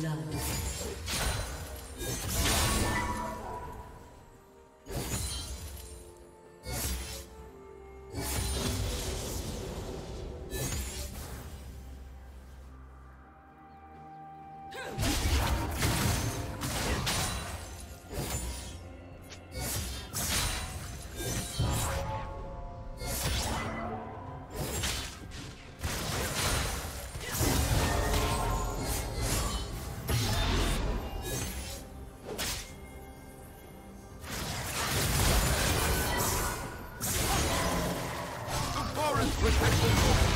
Blood. Forest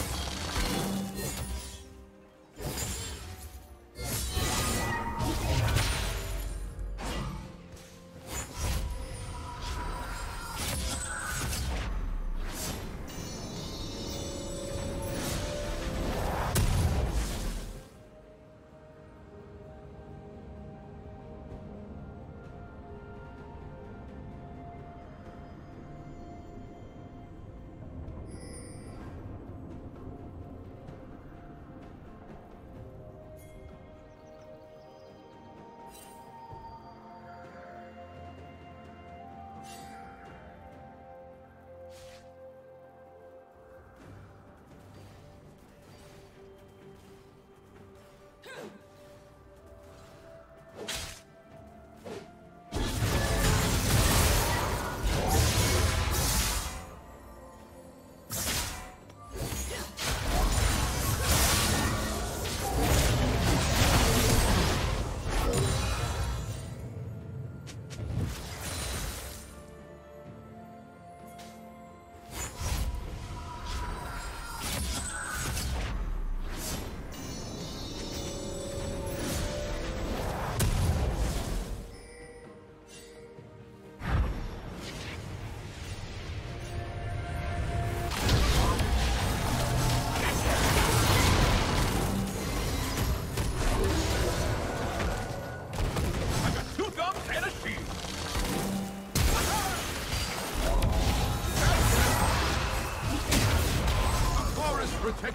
Let's go.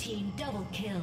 Team double kill.